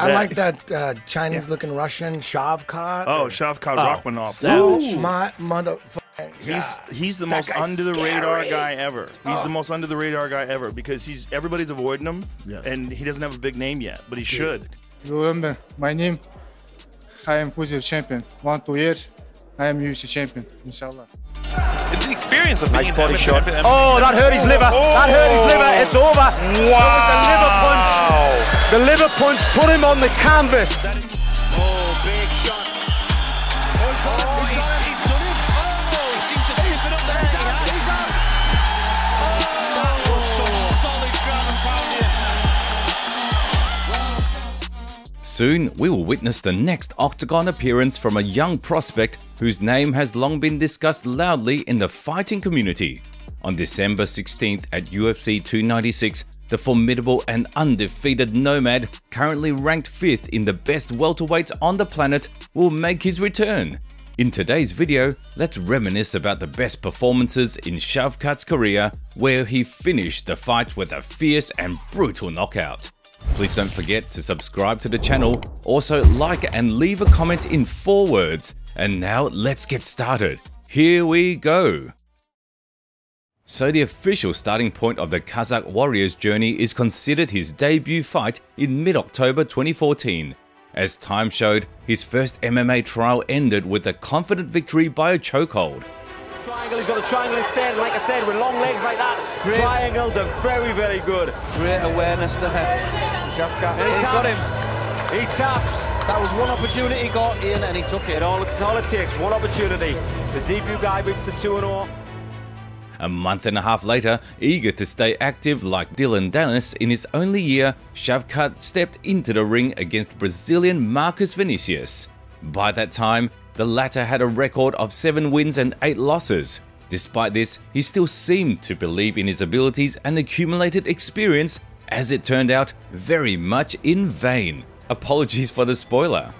I Bet. like that uh, Chinese-looking Russian Shavkat. Oh, Shavkat Rakhmonov. Oh, my motherfucking He's God. he's the That most under the radar guy ever. He's Oh. the most under the radar guy ever because he's everybody's avoiding him, and he doesn't have a big name yet, but he should. You remember my name? I am future champion. One, two years, I am UFC champion, inshallah. It's the experience of being Nice an body shot. Oh, that hurt his liver. That hurt his liver. It's over. Wow. The liver punch. The liver punch put him on the canvas. Oh, big shot. Soon, we will witness the next Octagon appearance from a young prospect whose name has long been discussed loudly in the fighting community. On December 16th at UFC 296, the formidable and undefeated Nomad, currently ranked 5th in the best welterweights on the planet, will make his return. In today's video, let's reminisce about the best performances in Shavkat's career, where he finished the fight with a fierce and brutal knockout. Please don't forget to subscribe to the channel, also like and leave a comment in four words. And now let's get started. Here we go. So the official starting point of the Kazakh warrior's journey is considered his debut fight in mid-October 2014. As time showed, his first MMA trial ended with a confident victory by a chokehold. Triangle, he's got a triangle instead. Like I said, with long legs like that, triangles are very, very good. Great awareness there. Shavkat, And he he's got taps. him. He taps. That was one opportunity he got in and he took it. It all, it's all it takes, one opportunity. The debut guy beats the 2 0. A month and a half later, eager to stay active like Dillon Danis in his only year, Shavkat stepped into the ring against Brazilian Marcus Vinicius. By that time, the latter had a record of 7 wins and 8 losses. Despite this, he still seemed to believe in his abilities and accumulated experience, as it turned out, very much in vain. Apologies for the spoiler.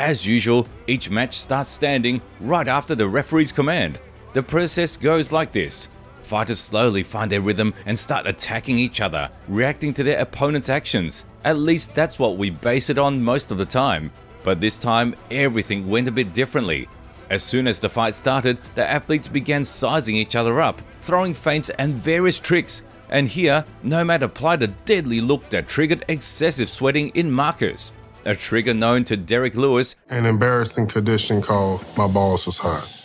As usual, each match starts standing right after the referee's command. The process goes like this. Fighters slowly find their rhythm and start attacking each other, reacting to their opponent's actions. At least that's what we base it on most of the time. But this time, everything went a bit differently. As soon as the fight started, the athletes began sizing each other up, throwing feints and various tricks. And here, Nomad applied a deadly look that triggered excessive sweating in Marcus, a trigger known to Derrick Lewis an embarrassing condition called my balls was hot.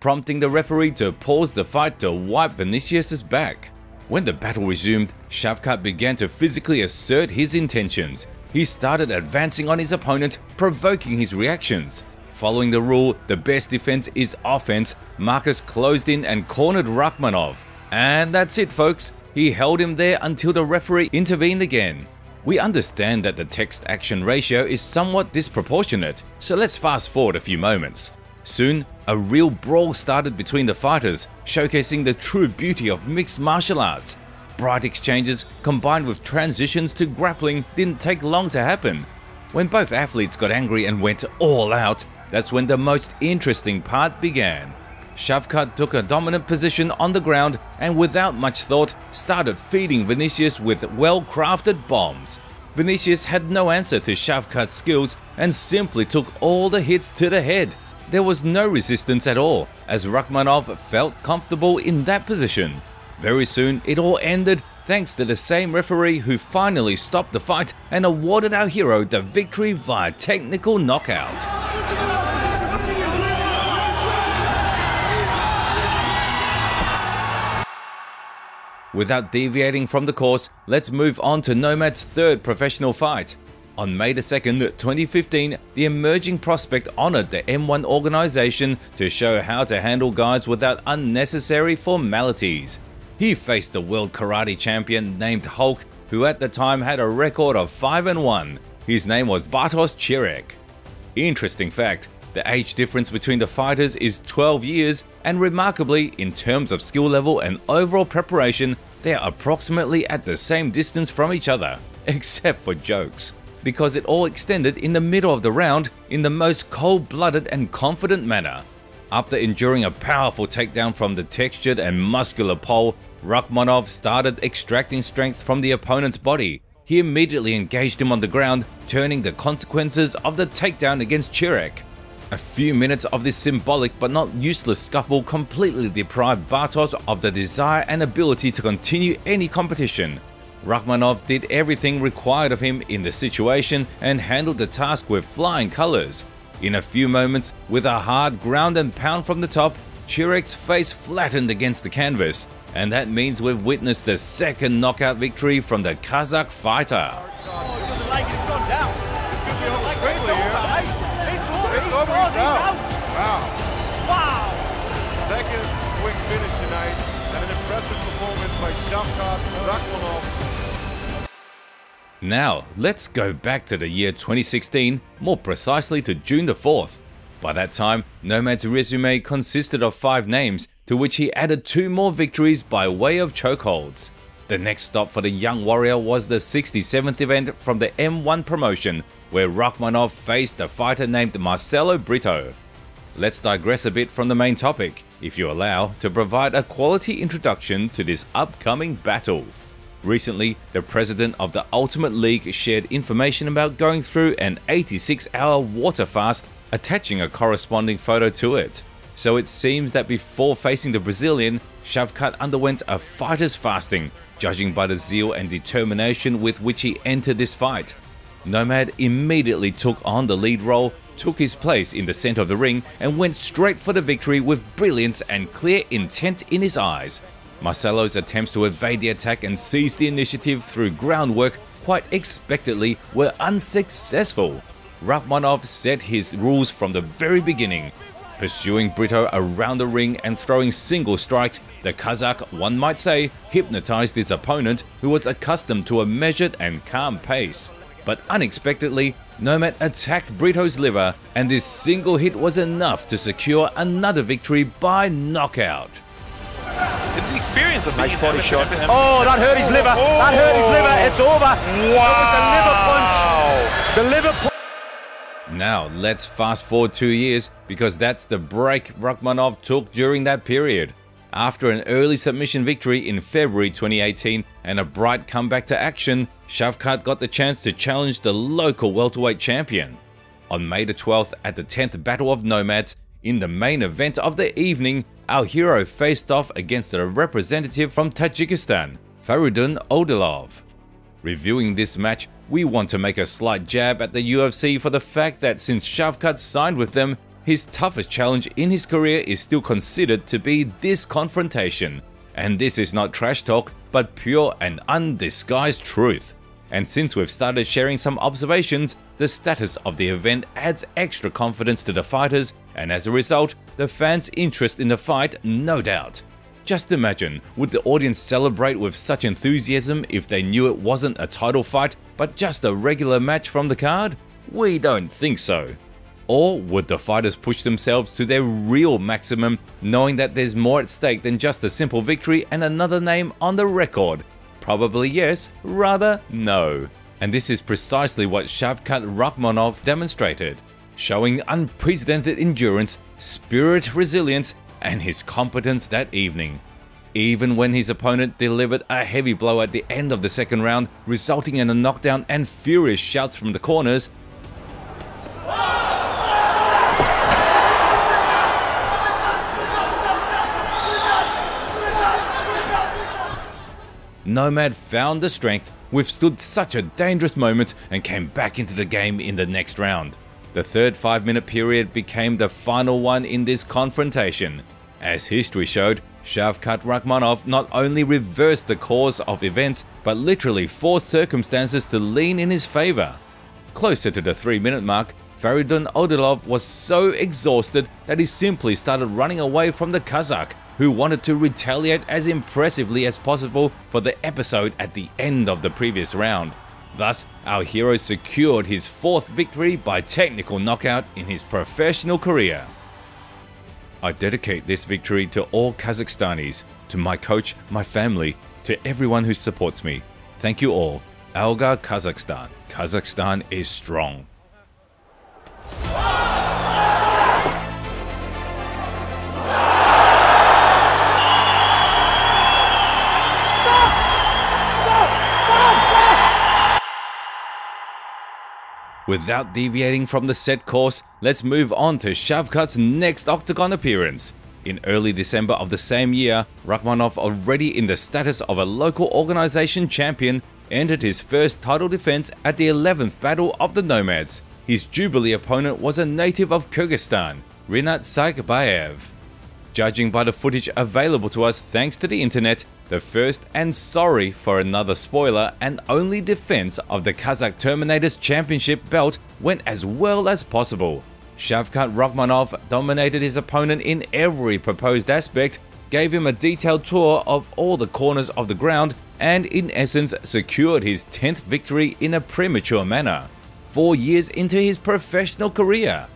Prompting the referee to pause the fight to wipe Vinicius' back. When the battle resumed, Shavkat began to physically assert his intentions. He started advancing on his opponent, provoking his reactions. Following the rule, the best defense is offense, Marcus closed in and cornered Rakhmonov. And that's it folks, he held him there until the referee intervened again. We understand that the text-action ratio is somewhat disproportionate, so let's fast forward a few moments. Soon, a real brawl started between the fighters, showcasing the true beauty of mixed martial arts. Bright exchanges combined with transitions to grappling didn't take long to happen. When both athletes got angry and went all out, that's when the most interesting part began. Shavkat took a dominant position on the ground and without much thought started feeding Vinicius with well-crafted bombs. Vinicius had no answer to Shavkat's skills and simply took all the hits to the head. There was no resistance at all, as Rakhmonov felt comfortable in that position. Very soon, it all ended thanks to the same referee who finally stopped the fight and awarded our hero the victory via technical knockout. Without deviating from the course, let's move on to Nomad's third professional fight. On May 2, 2015, the emerging prospect honored the M1 organization to show how to handle guys without unnecessary formalities. He faced the world karate champion named Hulk, who at the time had a record of 5 and 1. His name was Bartosz Chirek. Interesting fact, the age difference between the fighters is 12 years, and remarkably, in terms of skill level and overall preparation, they are approximately at the same distance from each other, except for jokes, because it all extended in the middle of the round in the most cold-blooded and confident manner. After enduring a powerful takedown from the textured and muscular pole, Rakhmonov started extracting strength from the opponent's body. He immediately engaged him on the ground, turning the consequences of the takedown against Chirek. A few minutes of this symbolic but not useless scuffle completely deprived Bartos of the desire and ability to continue any competition. Rakhmonov did everything required of him in the situation and handled the task with flying colors. In a few moments, with a hard ground and pound from the top, Chirek's face flattened against the canvas, and that means we've witnessed the second knockout victory from the Kazakh fighter. Second quick finish tonight and an impressive performance by. Now, let's go back to the year 2016, more precisely to June the 4th. By that time, Nomad's resume consisted of 5 names, to which he added 2 more victories by way of chokeholds. The next stop for the young warrior was the 67th event from the M1 promotion, where Rakhmonov faced a fighter named Marcelo Brito. Let's digress a bit from the main topic, if you allow, to provide a quality introduction to this upcoming battle. Recently, the president of the Ultimate League shared information about going through an 86 hour water fast, attaching a corresponding photo to it. So it seems that before facing the Brazilian, Shavkat underwent a fighter's fasting, judging by the zeal and determination with which he entered this fight. Nomad immediately took on the lead role, took his place in the center of the ring, and went straight for the victory with brilliance and clear intent in his eyes. Marcelo's attempts to evade the attack and seize the initiative through groundwork quite expectedly were unsuccessful. Rakhmonov set his rules from the very beginning. Pursuing Brito around the ring and throwing single strikes, the Kazakh, one might say, hypnotized his opponent who was accustomed to a measured and calm pace. But unexpectedly, Nomad attacked Brito's liver and this single hit was enough to secure another victory by knockout. It's the experience of Nice being body shot. Oh, that hurt his liver. Oh. That hurt his liver. It's over. Wow. The liver punch. The liver punch. Now, let's fast forward two years because that's the break Rakhmonov took during that period. After an early submission victory in February 2018 and a bright comeback to action, Shavkat got the chance to challenge the local welterweight champion. On May the 12th at the 10th Battle of Nomads, in the main event of the evening, our hero faced off against a representative from Tajikistan, Faridun Odilov. Reviewing this match, we want to make a slight jab at the UFC for the fact that since Shavkat signed with them, his toughest challenge in his career is still considered to be this confrontation. And this is not trash talk, but pure and undisguised truth. And since we've started sharing some observations, the status of the event adds extra confidence to the fighters, and as a result, the fans' interest in the fight, no doubt. Just imagine, would the audience celebrate with such enthusiasm if they knew it wasn't a title fight, but just a regular match from the card? We don't think so. Or would the fighters push themselves to their real maximum, knowing that there's more at stake than just a simple victory and another name on the record? Probably yes, rather no. And this is precisely what Shavkat Rakhmonov demonstrated, showing unprecedented endurance, spirit resilience, and his competence that evening. Even when his opponent delivered a heavy blow at the end of the second round, resulting in a knockdown and furious shouts from the corners, Nomad found the strength, withstood such a dangerous moment, and came back into the game in the next round. The third 5 minute period became the final one in this confrontation. As history showed, Shavkat Rakhmonov not only reversed the course of events, but literally forced circumstances to lean in his favor. Closer to the 3 minute mark, Faridun Odilov was so exhausted that he simply started running away from the Kazakh, who wanted to retaliate as impressively as possible for the episode at the end of the previous round. Thus, our hero secured his fourth victory by technical knockout in his professional career. I dedicate this victory to all Kazakhstanis, to my coach, my family, to everyone who supports me. Thank you all. Alga Kazakhstan. Kazakhstan is strong. Without deviating from the set course, let's move on to Shavkat's next Octagon appearance. In early December of the same year, Rakhmonov, already in the status of a local organization champion, entered his first title defense at the 11th Battle of the Nomads. His Jubilee opponent was a native of Kyrgyzstan, Rinat Saikbayev. Judging by the footage available to us thanks to the internet, the first and sorry for another spoiler and only defense of the Kazakh Terminator's championship belt went as well as possible. Shavkat Rakhmonov dominated his opponent in every proposed aspect, gave him a detailed tour of all the corners of the ground, and in essence secured his 10th victory in a premature manner, four years into his professional career.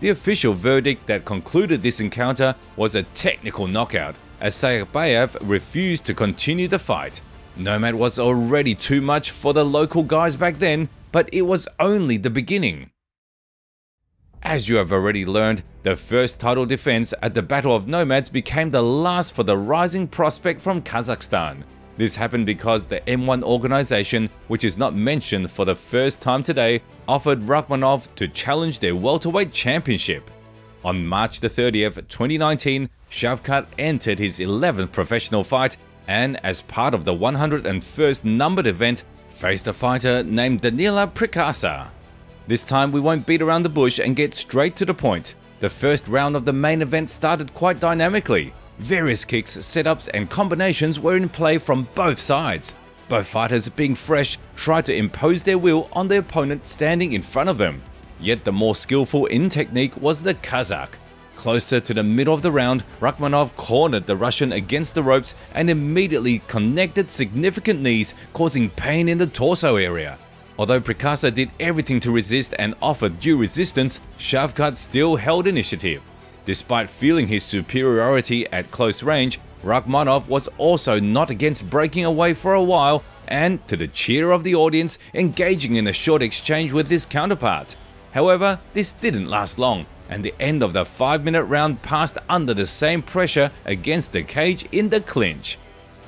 The official verdict that concluded this encounter was a technical knockout, as Saikbayev refused to continue the fight. Nomad was already too much for the local guys back then, but it was only the beginning. As you have already learned, the first title defense at the Battle of Nomads became the last for the rising prospect from Kazakhstan. This happened because the M1 organization, which is not mentioned for the first time today, offered Rakhmonov to challenge their welterweight championship. On March the 30th, 2019, Shavkat entered his 11th professional fight and, as part of the 101st numbered event, faced a fighter named Danila Prikaza. This time we won't beat around the bush and get straight to the point. The first round of the main event started quite dynamically, Various kicks, setups and combinations were in play from both sides. Both fighters, being fresh, tried to impose their will on the opponent standing in front of them. Yet the more skillful in technique was the Kazakh. Closer to the middle of the round, Rakhmonov cornered the Russian against the ropes and immediately connected significant knees, causing pain in the torso area. Although Prikaza did everything to resist and offered due resistance, Shavkat still held initiative. Despite feeling his superiority at close range, Rakhmonov was also not against breaking away for a while and, to the cheer of the audience, engaging in a short exchange with his counterpart. However, this didn't last long, and the end of the 5 minute round passed under the same pressure against the cage in the clinch.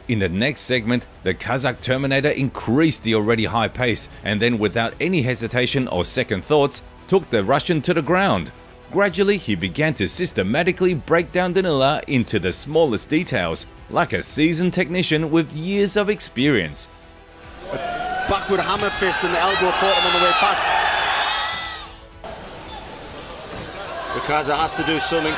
In the next segment, the Kazakh Terminator increased the already high pace and then without any hesitation or second thoughts, took the Russian to the ground. Gradually, he began to systematically break down Danila into the smallest details, like a seasoned technician with years of experience. A backward hammer fist and the elbow caught him on the way past. Prikaza has to do something.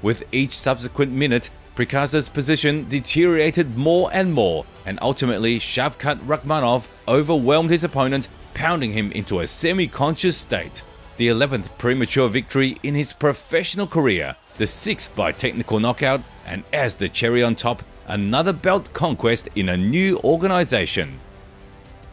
With each subsequent minute, Prikaza's position deteriorated more and more, and ultimately Shavkat Rakhmonov overwhelmed his opponent, pounding him into a semi-conscious state the 11th premature victory in his professional career, the 6th by technical knockout, and as the cherry on top, another belt conquest in a new organization.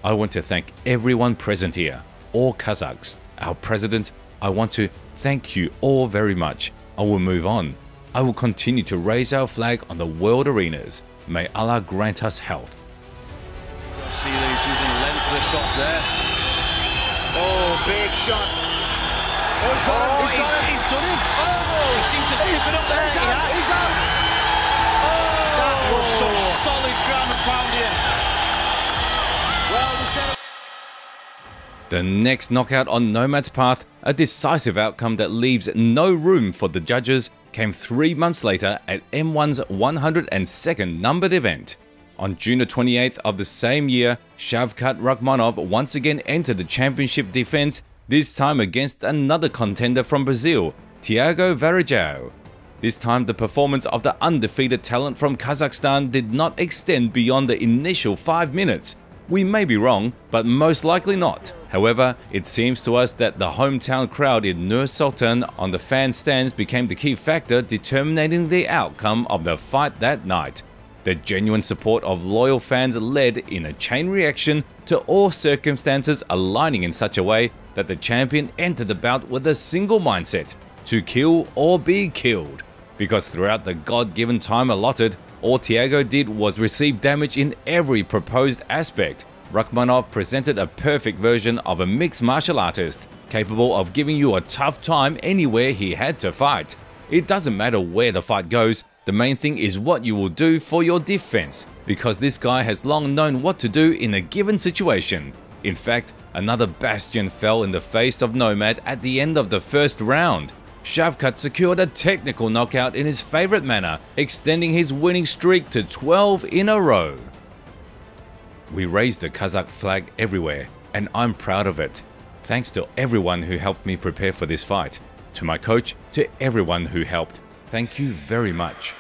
I want to thank everyone present here, all Kazakhs, our president. I want to thank you all very much. I will move on. I will continue to raise our flag on the world arenas. May Allah grant us health. Oh, big shot. Oh, he's got oh, He's, he's, he's done it. Oh, he seemed to stiffen up there. He's he out. Has. He's out. Oh, that was some solid ground and pound here. Well, the next knockout on Nomad's path, a decisive outcome that leaves no room for the judges, came three months later at M1's 102nd numbered event. On June 28th of the same year, Shavkat Rakhmonov once again entered the championship defense this time against another contender from Brazil, Thiago Varejao. This time the performance of the undefeated talent from Kazakhstan did not extend beyond the initial 5 minutes. We may be wrong, but most likely not. However, it seems to us that the hometown crowd in Nur Sultan on the fan stands became the key factor determining the outcome of the fight that night. The genuine support of loyal fans led in a chain reaction to all circumstances aligning in such a way that the champion entered the bout with a single mindset to kill or be killed. Because throughout the God given time allotted, all Thiago did was receive damage in every proposed aspect. Rakhmonov presented a perfect version of a mixed martial artist, capable of giving you a tough time anywhere he had to fight. It doesn't matter where the fight goes, the main thing is what you will do for your defense, because this guy has long known what to do in a given situation. In fact, another bastion fell in the face of Nomad at the end of the first round. Shavkat secured a technical knockout in his favorite manner, extending his winning streak to 12 in a row. We raised the Kazakh flag everywhere, and I'm proud of it. Thanks to everyone who helped me prepare for this fight. To my coach, to everyone who helped, thank you very much.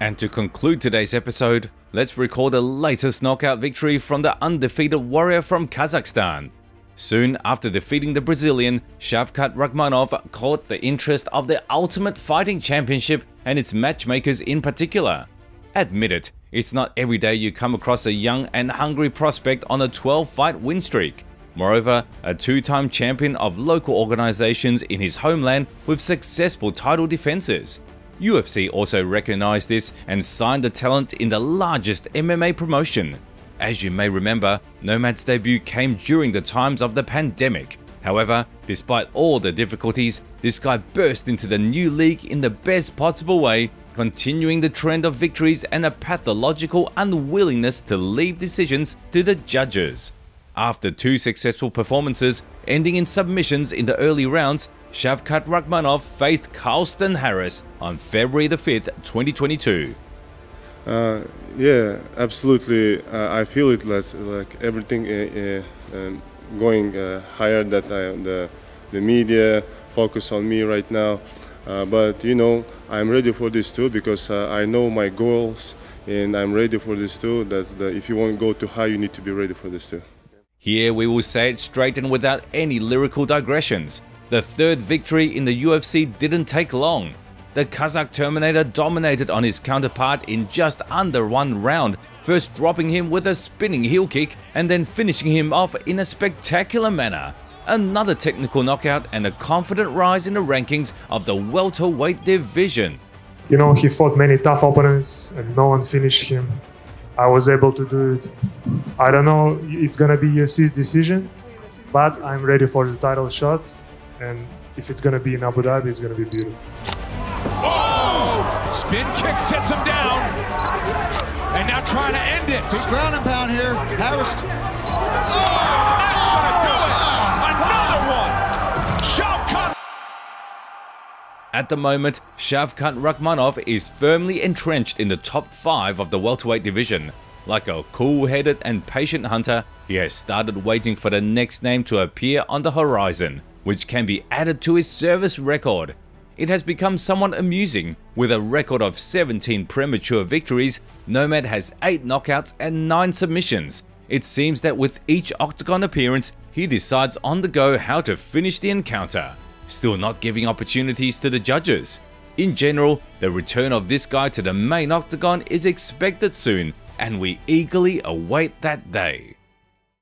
And to conclude today's episode, let's recall the latest knockout victory from the undefeated warrior from Kazakhstan. Soon after defeating the Brazilian, Shavkat Rakhmonov caught the interest of the Ultimate Fighting Championship and its matchmakers in particular. Admit it, it's not every day you come across a young and hungry prospect on a 12 fight win streak. Moreover, a two time champion of local organizations in his homeland with successful title defenses. UFC also recognized this and signed the talent in the largest MMA promotion. As you may remember, Nomad's debut came during the times of the pandemic. However, despite all the difficulties, this guy burst into the new league in the best possible way, continuing the trend of victories and a pathological unwillingness to leave decisions to the judges. After two successful performances, ending in submissions in the early rounds, Shavkat Rakhmonov faced Carlston Harris on February the 5th, 2022. Uh, yeah, absolutely. Uh, I feel it like, like everything uh, uh going uh, higher that I, the the media focus on me right now. Uh, but you know, I'm ready for this too because I know my goals and I'm ready for this too. That if you want to go too high, you need to be ready for this too. Here we will say it straight and without any lyrical digressions. The third victory in the UFC didn't take long the Kazakh Terminator dominated on his counterpart in just under one round, first dropping him with a spinning heel kick and then finishing him off in a spectacular manner. Another technical knockout and a confident rise in the rankings of the welterweight division. You know, he fought many tough opponents and no one finished him. I was able to do it. I don't know, it's gonna be UFC's decision, but I'm ready for the title shot. And if it's gonna be in Abu Dhabi, it's gonna be beautiful. Oh! Spin kick sets him down. And now trying to end it. Big ground and pound here. Harris. Oh! That's gonna do it. Another one. Shavkat. At the moment, Shavkat Rakhmonov is firmly entrenched in the top 5 of the welterweight division. Like a cool-headed and patient hunter, he has started waiting for the next name to appear on the horizon, which can be added to his service record it has become somewhat amusing. With a record of 17 premature victories, Nomad has 8 knockouts and 9 submissions. It seems that with each Octagon appearance, he decides on the go how to finish the encounter, still not giving opportunities to the judges. In general, the return of this guy to the main Octagon is expected soon, and we eagerly await that day.